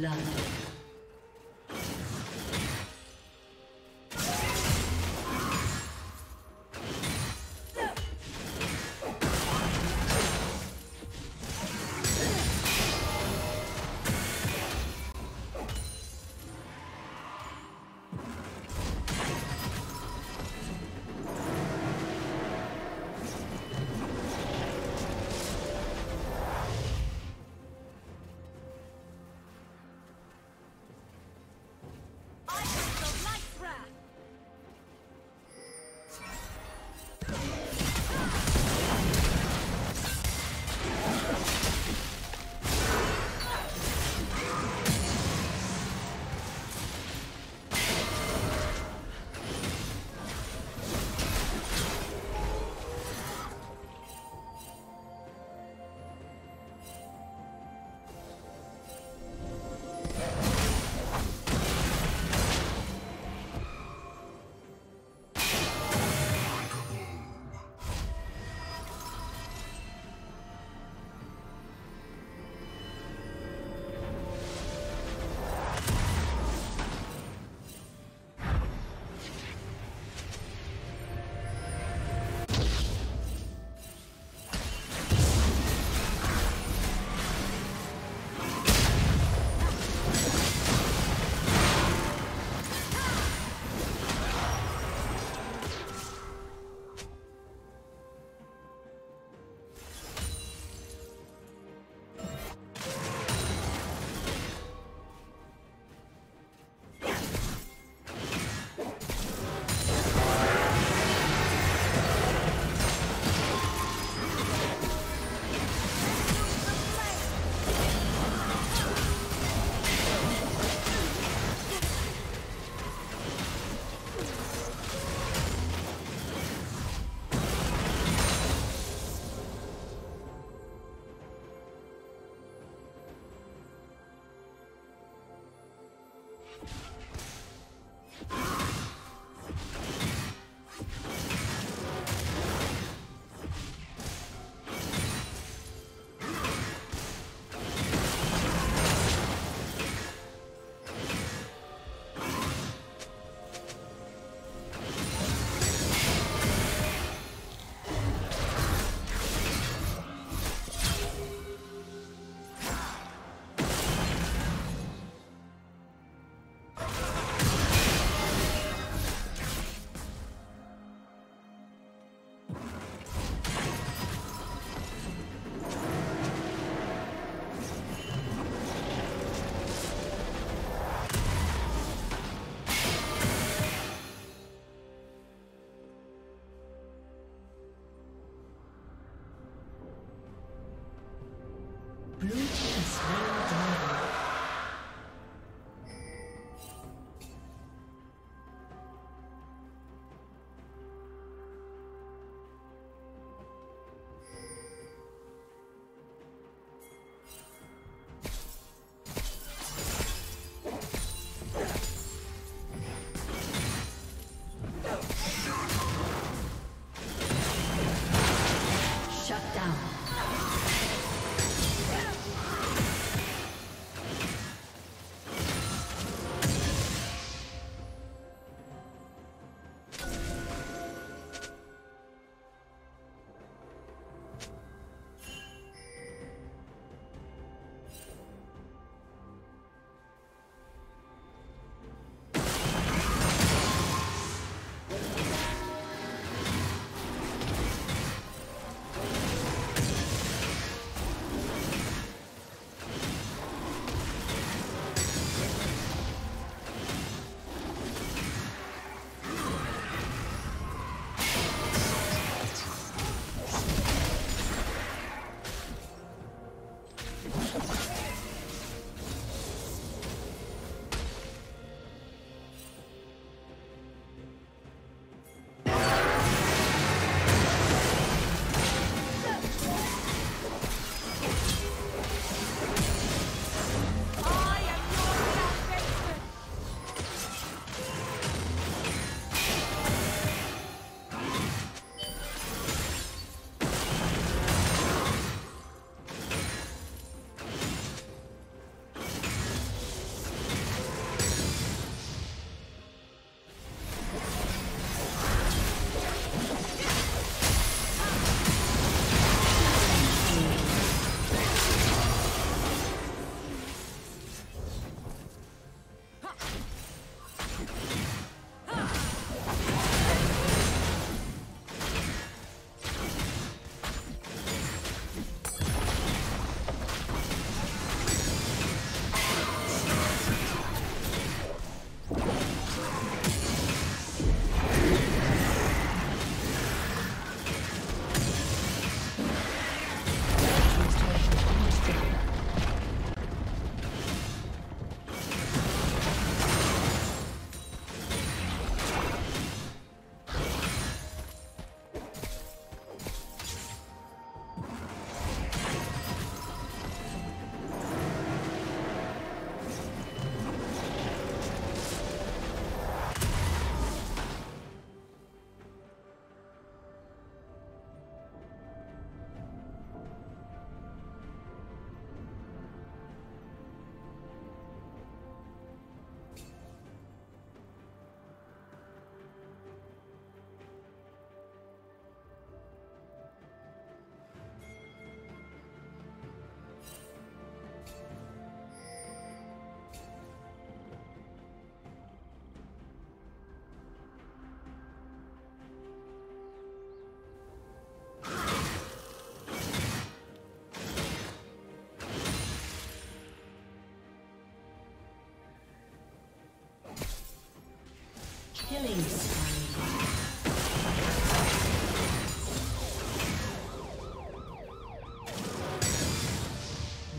Blood.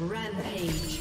Rampage.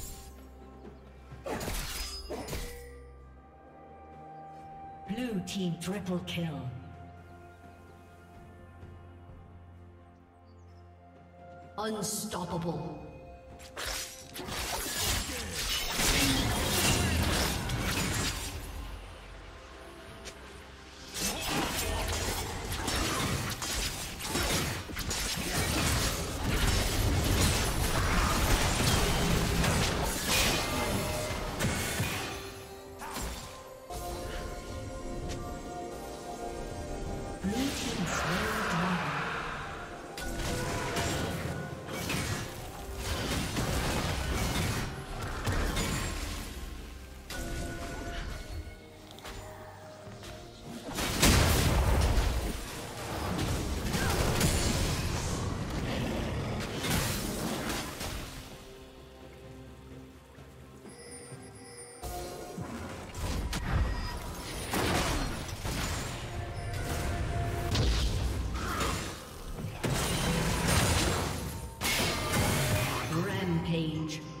Team triple kill. Unstoppable. Rampage.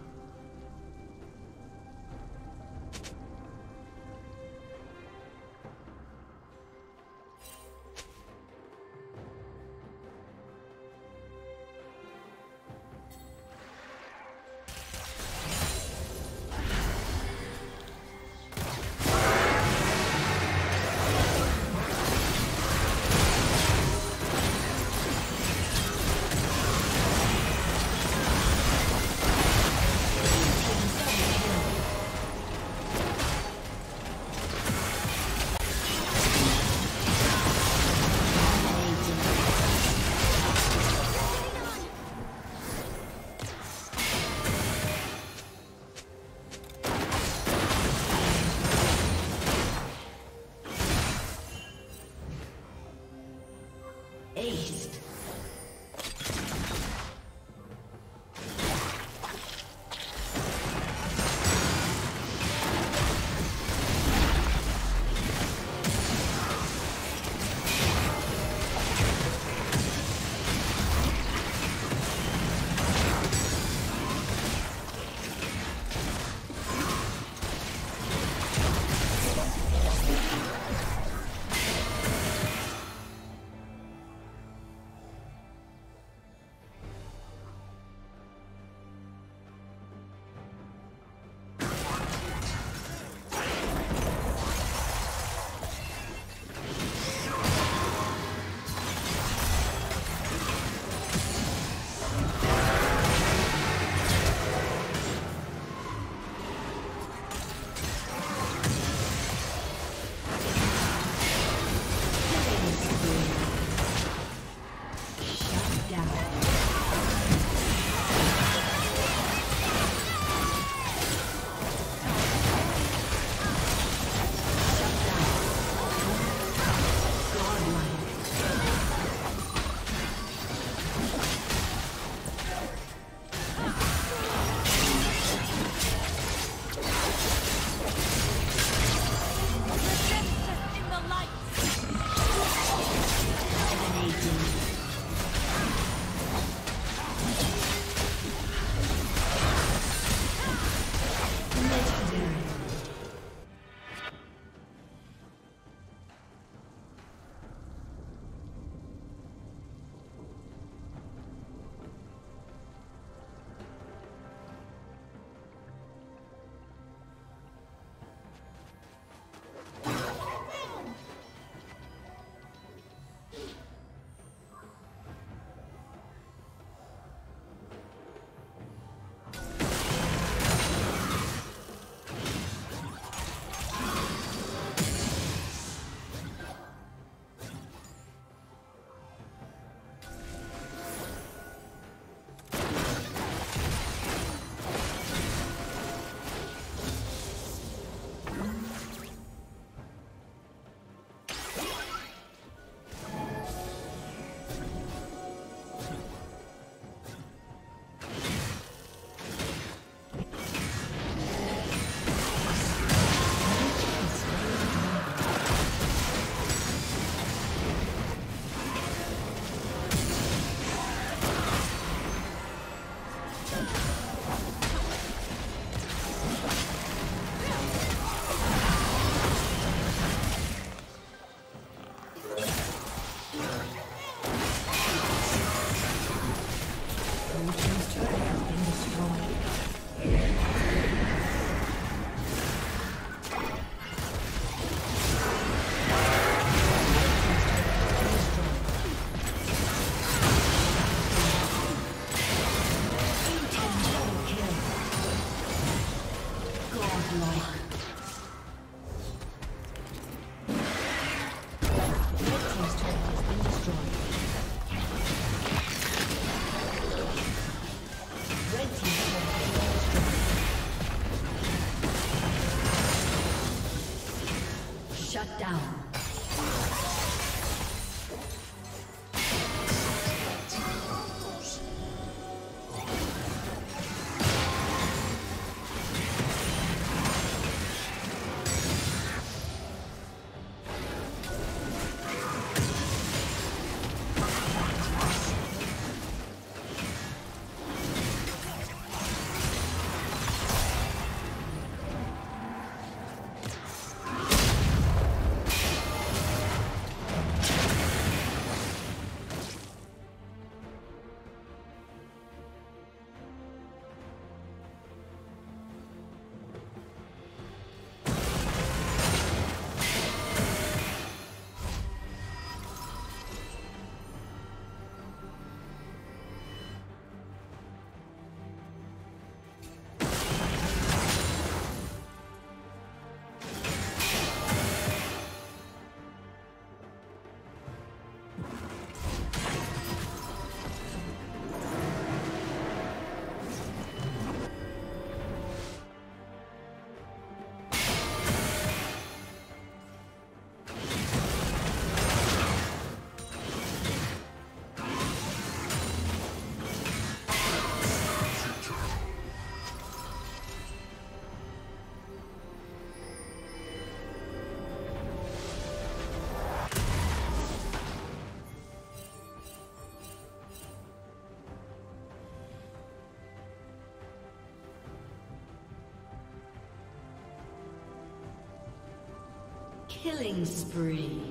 Killing spree.